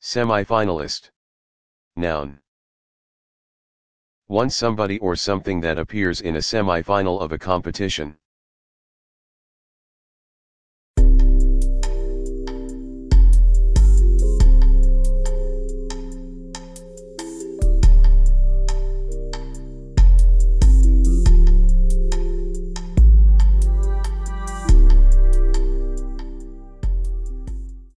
Semi-finalist, Noun. 1. Somebody or something that appears in a semi-final of a competition.